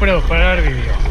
preparar vídeo.